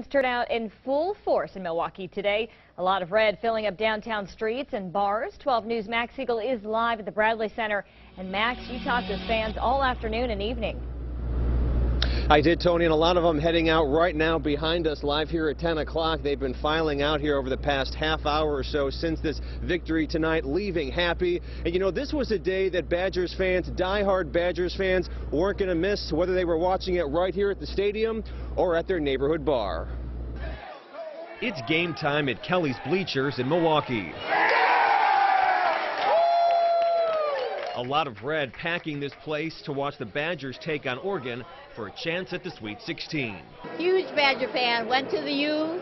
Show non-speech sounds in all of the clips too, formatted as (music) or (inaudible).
fans turn out in full force in Milwaukee today. A lot of red filling up downtown streets and bars. 12 News Max Siegel is live at the Bradley Center. And Max, you talked with fans all afternoon and evening. I did, Tony, and a lot of them heading out right now behind us live here at 10 o'clock. They've been filing out here over the past half hour or so since this victory tonight, leaving happy. And you know, this was a day that Badgers fans, diehard Badgers fans, weren't going to miss, whether they were watching it right here at the stadium or at their neighborhood bar. It's game time at Kelly's Bleachers in Milwaukee. A lot of red packing this place to watch the Badgers take on Oregon for a chance at the Sweet 16. Huge Badger fan. Went to the U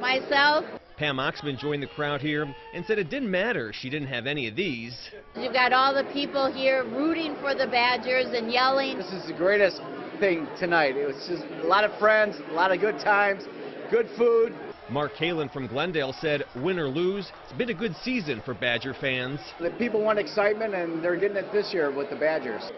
myself. Pam Oxman joined the crowd here and said it didn't matter she didn't have any of these. You've got all the people here rooting for the Badgers and yelling. This is the greatest thing tonight. It was just a lot of friends, a lot of good times, good food. Mark Kalen from Glendale said, win or lose, it's been a good season for Badger fans. The people want excitement, and they're getting it this year with the Badgers.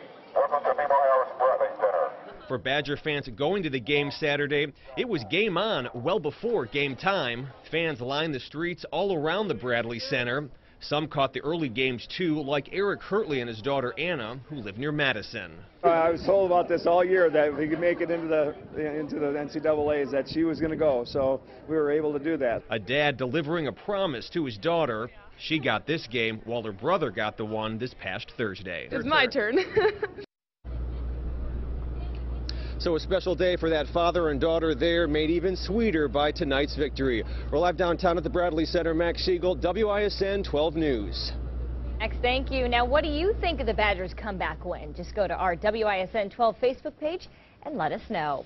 For Badger fans going to the game Saturday, it was game on well before game time. Fans lined the streets all around the Bradley Center. Some caught the early games too, like Eric Hurtley and his daughter Anna, who live near Madison. Uh, I was told about this all year that if we could make it into the into the NCAA's, that she was going to go. So we were able to do that. A dad delivering a promise to his daughter. She got this game while her brother got the one this past Thursday. It's my turn. (laughs) So a special day for that father and daughter there, made even sweeter by tonight's victory. We're live downtown at the Bradley Center. Max Siegel, WISN 12 News. Max, thank you. Now, what do you think of the Badgers' comeback win? Just go to our WISN 12 Facebook page and let us know.